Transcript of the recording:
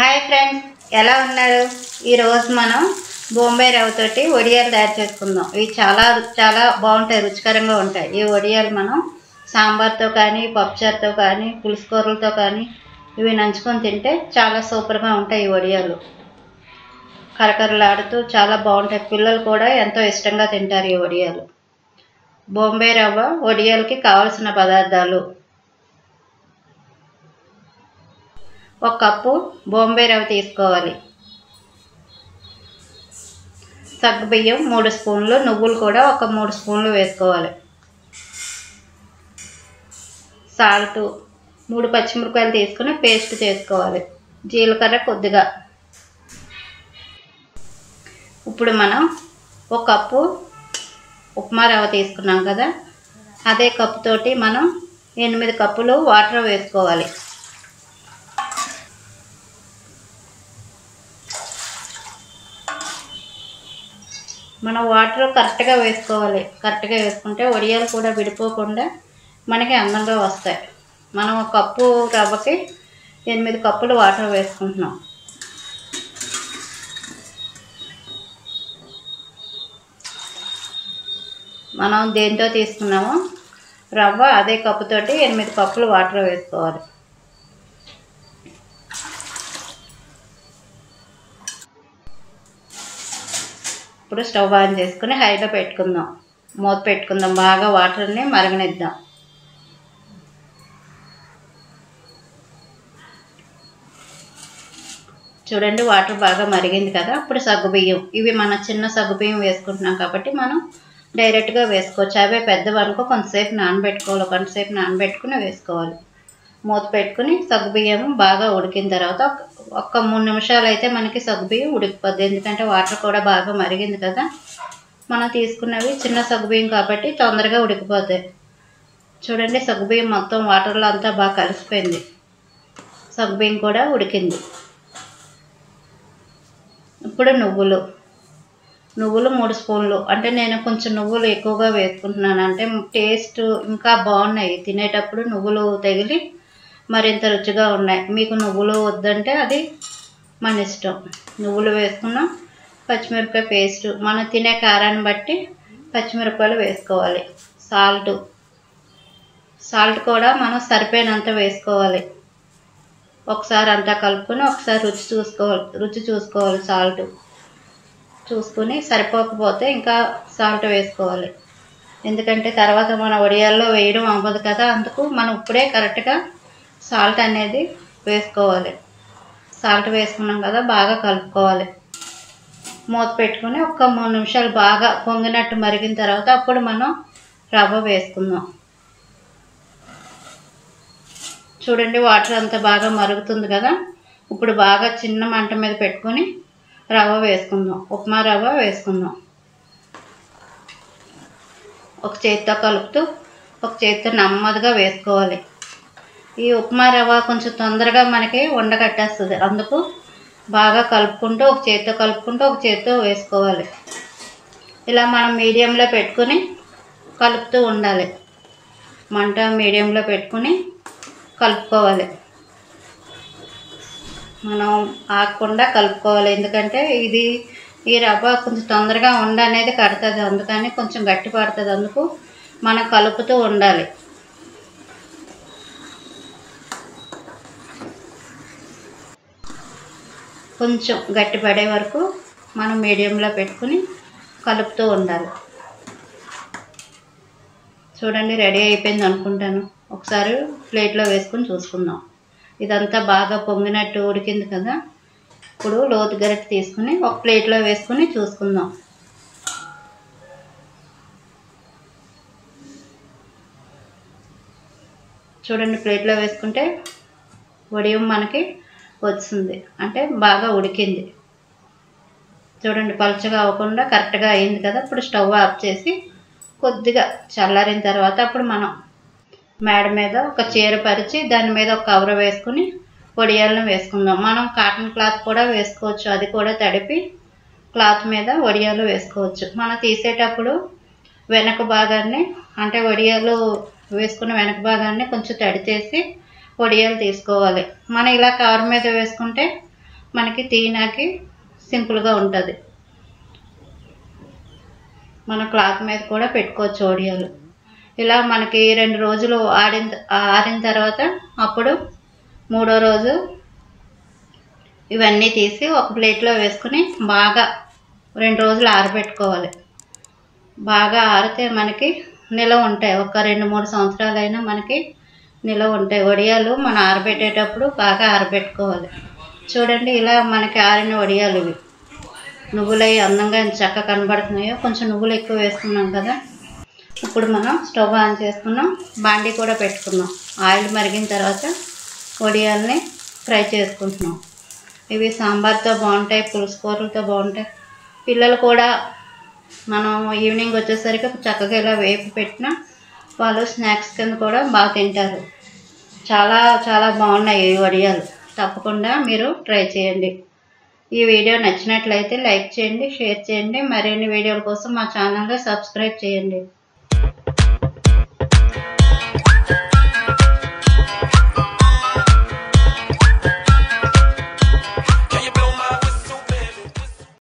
Hi friends ఎలా ఉన్నారు? ఈరోజు మనం బొంబాయి రవ్వతోటి వడియాలు తయారు చేసుకుందాం. ఇవి చాలా చాలా బాగుంటాయి రుచికరంగా ఉంటాయి. ఈ వడియాలు మనం సాంబార్తో కానీ పప్పుచారుతో కానీ పులుసుకూరలతో కానీ ఇవి నంచుకొని తింటే చాలా సూపర్గా ఉంటాయి ఈ వడియాలు కరకరలాడుతూ చాలా బాగుంటాయి. పిల్లలు కూడా ఎంతో ఇష్టంగా తింటారు ఈ వడియాలు బొంబాయి రవ్వ వడియాలకి కావలసిన పదార్థాలు ఒక కప్పు బొంబే రవ్వ తీసుకోవాలి. సగ్గుబియ్యం మూడు స్పూన్లు నువ్వులు కూడా ఒక మూడు స్పూన్లు వేసుకోవాలి. సాల్ట్ మూడు పచ్చిమిరపకాయలు తీసుకుని పేస్ట్ చేసుకోవాలి. జీలకర్ర కొద్దిగా. ఇప్పుడు మనం ఒక కప్పు ఉప్మా రవ్వ తీసుకున్నాం కదా అదే కప్పుతోటి మనం ఎనిమిది కప్పులు వాటర్ వేసుకోవాలి. మనం వాటర్ కరెక్ట్గా వేసుకోవాలి. కరెక్ట్గా వేసుకుంటే వడియాలు కూడా విడిపోకుండా మనకి అందంగా వస్తాయి. మనం ఒక కప్పు రవ్వకి ఎనిమిది కప్పులు వాటర్ వేసుకుంటున్నాం. మనం దేంతో తీసుకున్నామో రవ్వ అదే కప్పుతోటి ఎనిమిది కప్పులు వాటర్ వేసుకోవాలి. ఇప్పుడు స్టవ్ ఆన్ చేసుకుని హైలో పెట్టుకుందాం. మూత పెట్టుకుందాం. బాగా వాటర్ని మరగనిద్దాం. చూడండి వాటర్ బాగా మరిగింది కదా? ఇప్పుడు సగ్గుబియ్యం ఇవి మన చిన్న సగ్గుబియ్యం వేసుకుంటున్నాం కాబట్టి మనం డైరెక్ట్గా వేసుకోవచ్చు. అవే పెద్దవనుకో కొంతసేపు నానబెట్టుకోవాలి. కొంతసేపు నానబెట్టుకుని వేసుకోవాలి. మూత పెట్టుకుని సగ్గుబియ్యం బాగా ఉడికిన తర్వాత ఒక్క మూడు నిమిషాలు అయితే మనకి సగ్గుబియ్యం ఉడికిపోద్ది. ఎందుకంటే వాటర్ కూడా బాగా మరిగింది కదా. మనం తీసుకున్నవి చిన్న సగ్గుబియ్యం కాబట్టి తొందరగా ఉడికిపోతాయి చూడండి సగ్గుబియ్యం మొత్తం వాటర్లో అంతా బాగా కలిసిపోయింది. సగ్గుబియ్యం కూడా ఉడికింది. ఇప్పుడు నువ్వులు. నువ్వులు మూడు స్పూన్లు. అంటే నేను కొంచెం నువ్వులు ఎక్కువగా వేసుకుంటున్నాను. అంటే టేస్ట్ ఇంకా బాగున్నాయి. తినేటప్పుడు నువ్వులు తగిలి మరింత రుచిగా ఉన్నాయి. మీకు నువ్వులు వద్దంటే అది మన ఇష్టం. నువ్వులు వేసుకున్నాం పచ్చిమిరపకాయ పేస్ట్. మనం తినే కారాన్ని బట్టి పచ్చిమిరపకాయలు వేసుకోవాలి. సాల్ట్. సాల్ట్ కూడా మనం సరిపోయినంత వేసుకోవాలి. ఒకసారి అంతా కలుపుకొని ఒకసారి రుచి చూసుకోవాలి. రుచి చూసుకోవాలి సాల్ట్. చూసుకుని సరిపోకపోతే ఇంకా సాల్ట్ వేసుకోవాలి. ఎందుకంటే తర్వాత మన వడియాల్లో వేయడం అవ్వదు కదా అందుకు మనం ఇప్పుడే కరెక్ట్గా సాల్ట్ అనేది వేసుకోవాలి. సాల్ట్ వేసుకున్నాం కదా బాగా కలుపుకోవాలి. మూత పెట్టుకుని ఒక మూడు నిమిషాలు బాగా పొంగినట్టు మరిగిన తర్వాత అప్పుడు మనం రవ్వ వేసుకుందాం. చూడండి వాటర్ అంతా బాగా మరుగుతుంది కదా. ఇప్పుడు బాగా చిన్న మంట మీద పెట్టుకొని రవ్వ వేసుకుందాం. ఉప్మా రవ్వ వేసుకుందాం. ఒక చేతితో కలుపుతూ ఒక చేతితో నెమ్మదిగా వేసుకోవాలి. ఈ ఉప్మా రవ్వ కొంచెం తొందరగా మనకి ఉండగట్టేస్తుంది అందుకు బాగా కలుపుకుంటూ ఒక చేతితో కలుపుకుంటూ ఒక చేతితో వేసుకోవాలి. ఇలా మనం మీడియంలో పెట్టుకుని కలుపుతూ ఉండాలి. మంట మీడియంలో పెట్టుకుని కలుపుకోవాలి. మనం ఆగకుండా కలుపుకోవాలి. ఎందుకంటే ఇది ఈ రవ్వ కొంచెం తొందరగా ఉండ అనేది కడుతుంది. అందుకని కొంచెం గట్టి పడుతుంది. అందుకు మనం కలుపుతూ ఉండాలి. కొంచెం గట్టి పడే వరకు మనం మీడియంలో పెట్టుకుని కలుపుతూ ఉండాలి. చూడండి రెడీ అయిపోయింది అనుకుంటాను. ఒకసారి ప్లేట్లో వేసుకొని చూసుకుందాం. ఇదంతా బాగా పొంగినట్టు ఉడికింది కదా. ఇప్పుడు లోతు గరిటె తీసుకుని ఒక ప్లేట్లో వేసుకుని చూసుకుందాం. చూడండి ప్లేట్లో వేసుకుంటే వడియం మనకి వచ్చింది. అంటే బాగా ఉడికింది. చూడండి పలుచగా అవ్వకుండా కరెక్ట్గా అయింది కదా. ఇప్పుడు స్టవ్ ఆఫ్ చేసి కొద్దిగా చల్లారిన తర్వాత అప్పుడు మనం మేడ మీద ఒక చీర పరిచి దాని మీద ఒక కవర్ వేసుకుని వడియాలను వేసుకుందాం. మనం కాటన్ క్లాత్ కూడా వేసుకోవచ్చు. అది కూడా తడిపి క్లాత్ మీద వడియాలు వేసుకోవచ్చు. మనం తీసేటప్పుడు వెనక భాగాన్ని అంటే వడియాలు వేసుకున్న వెనక భాగాన్ని కొంచెం తడి పొడియాలు తీసుకోవాలి. మనం ఇలా కవర్ మీద వేసుకుంటే మనకి తీయనాకి సింపుల్గా ఉంటుంది. మన క్లాత్ మీద కూడా పెట్టుకోవచ్చు ఒడియాలు. ఇలా మనకి రెండు రోజులు ఆడిన ఆరిన తర్వాత అప్పుడు మూడో రోజు ఇవన్నీ తీసి ఒక ప్లేట్లో వేసుకుని బాగా రెండు రోజులు ఆరబెట్టుకోవాలి. బాగా ఆరితే మనకి నిలవ ఉంటాయి. ఒక రెండు మూడు సంవత్సరాలైనా మనకి నిలవ ఉంటాయి. వడియాలు మనం ఆరబెట్టేటప్పుడు బాగా ఆరబెట్టుకోవాలి. చూడండి ఇలా మనకి ఆరిన వడియాలు ఇవి. నువ్వులు అవి అందంగా ఎంత చక్కగా కనబడుతున్నాయో కొంచెం నువ్వులు ఎక్కువ వేసుకున్నాం కదా. ఇప్పుడు మనం స్టవ్ ఆన్ చేసుకున్నాం. బాండీ కూడా పెట్టుకున్నాం. ఆయిల్ మరిగిన తర్వాత వడియాల్ని ఫ్రై చేసుకుంటున్నాం. ఇవి సాంబార్తో బాగుంటాయి పులుసు కూరలతో బాగుంటాయి. పిల్లలు కూడా మనం ఈవినింగ్ వచ్చేసరికి చక్కగా ఇలా వేపు పెట్టినా వాళ్ళు స్నాక్స్ కింద కూడా బాగా తింటారు. చాలా చాలా బాగున్నాయి ఈ వడియాలు. తప్పకుండా మీరు ట్రై చేయండి. ఈ వీడియో నచ్చినట్లయితే లైక్ చేయండి షేర్ చేయండి. మరిన్ని వీడియోల కోసం మా ఛానల్ని సబ్స్క్రైబ్ చేయండి.